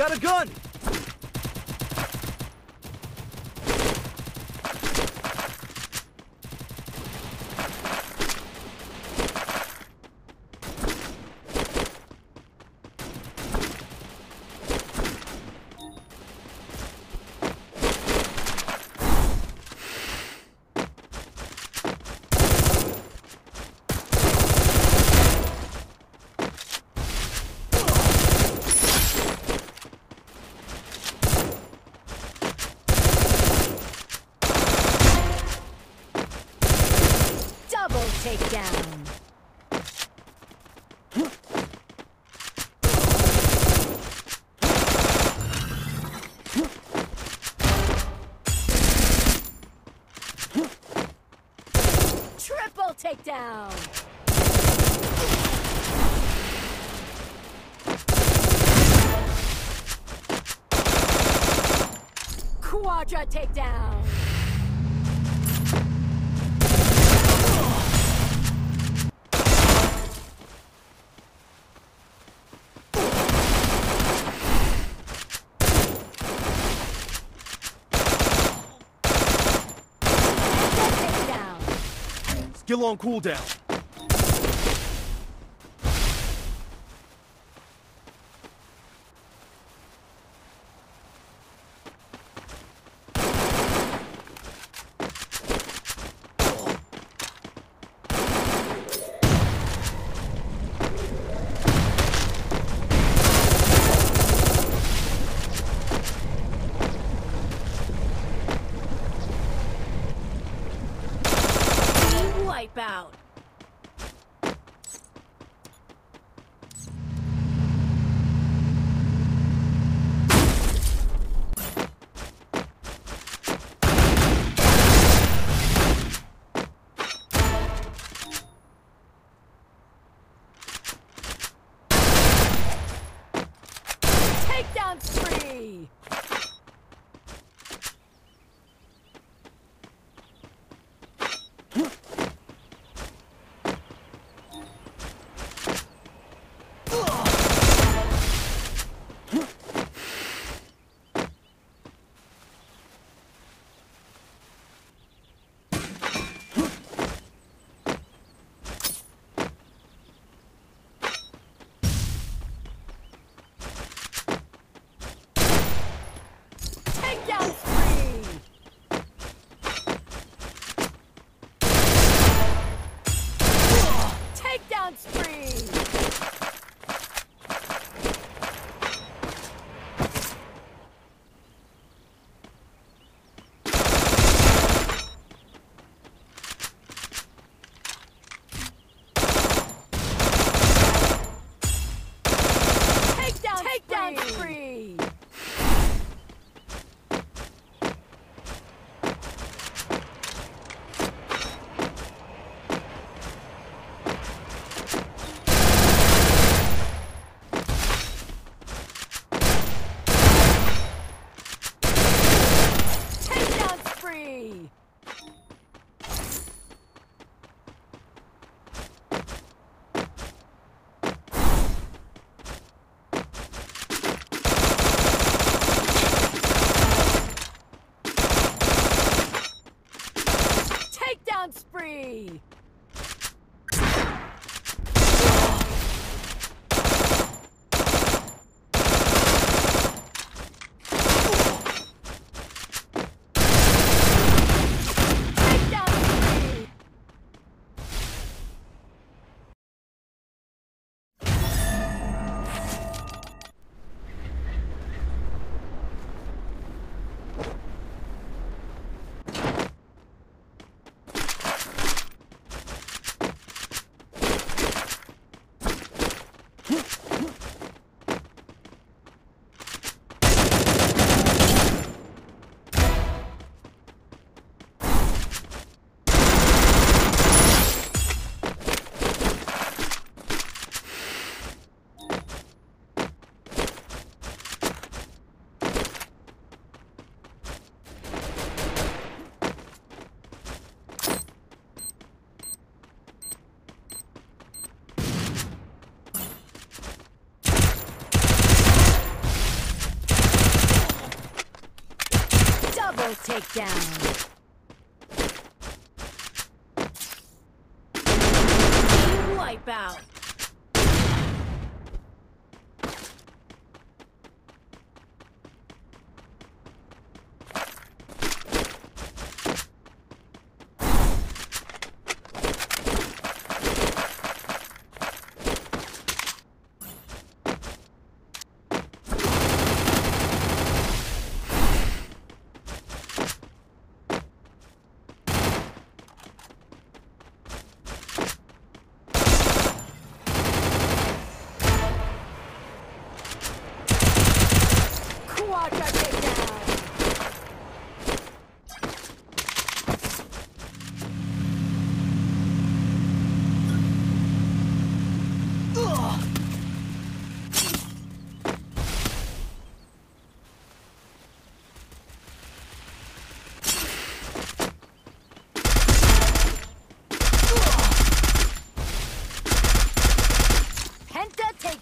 Got a gun! Takedown. Quadra takedown. Skill on cooldown. Takedown spree. Double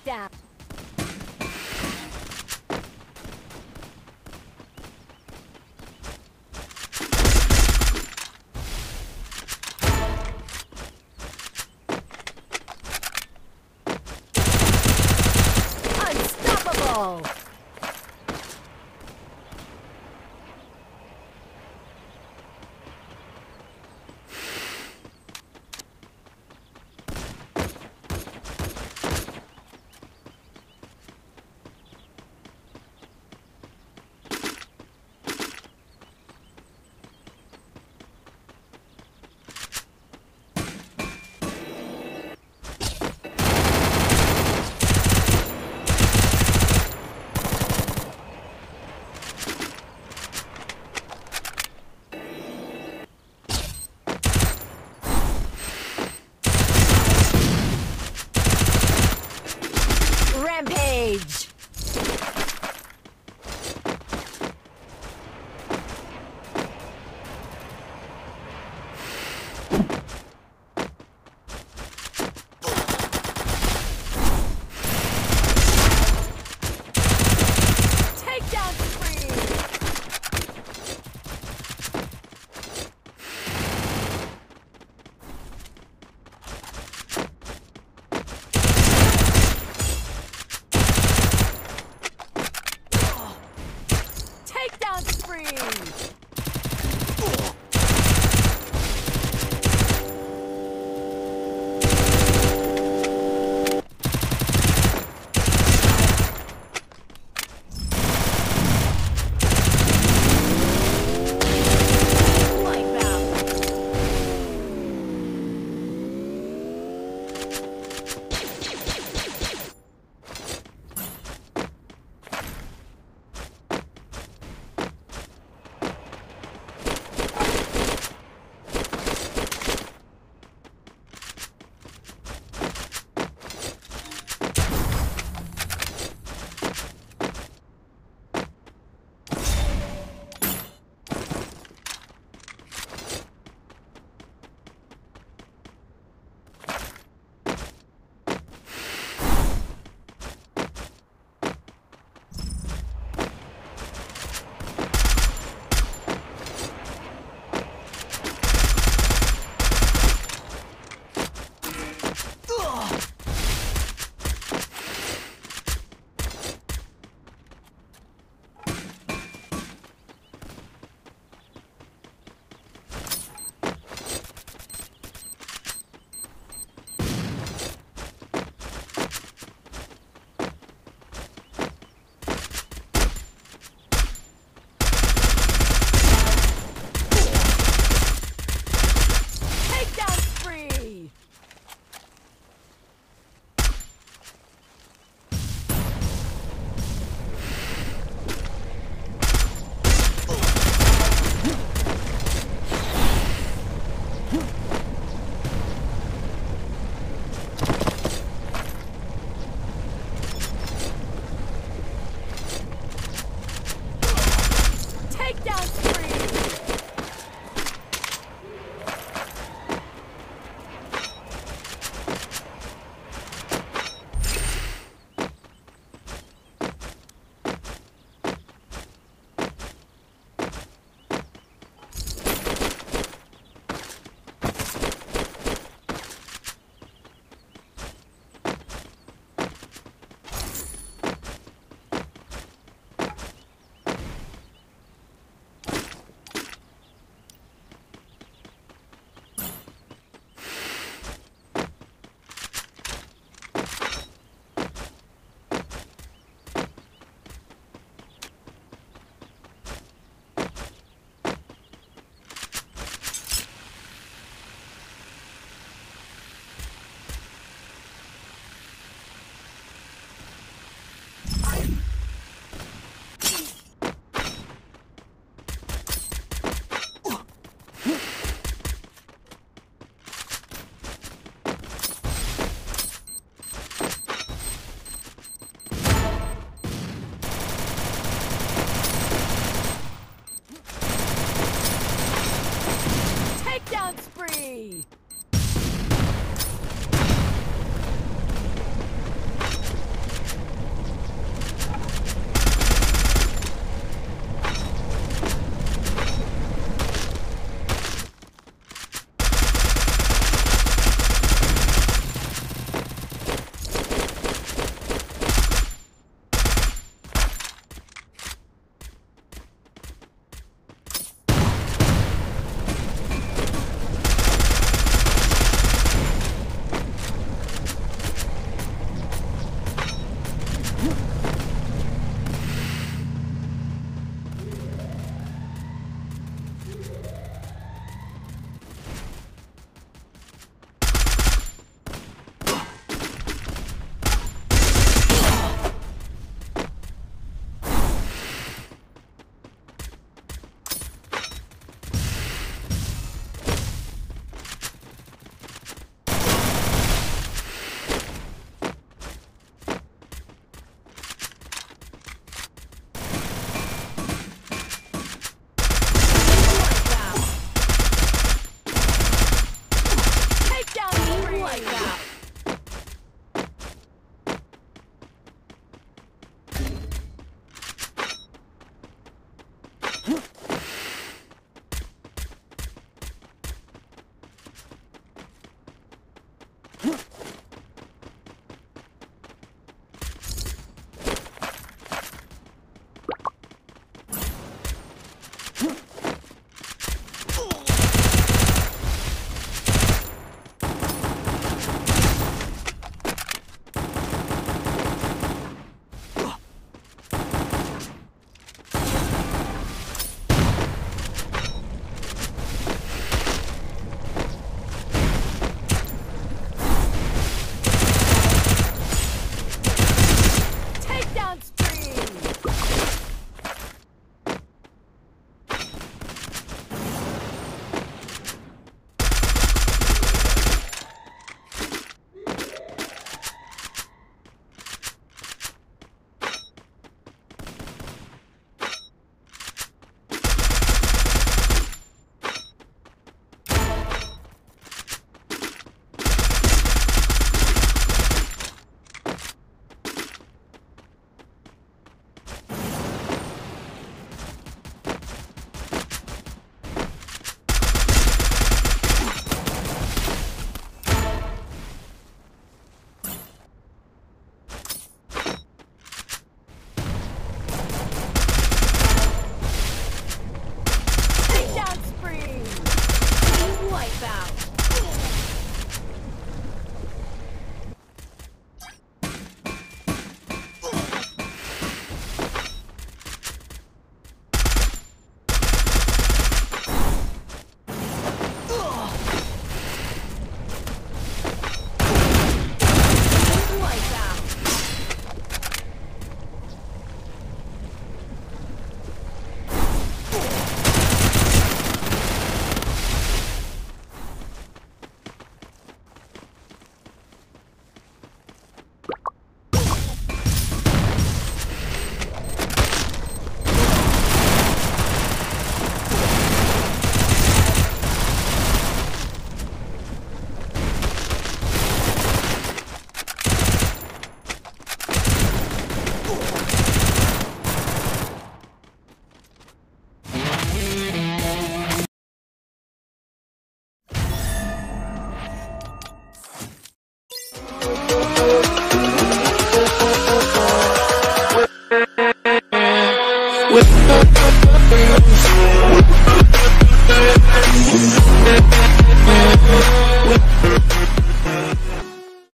down.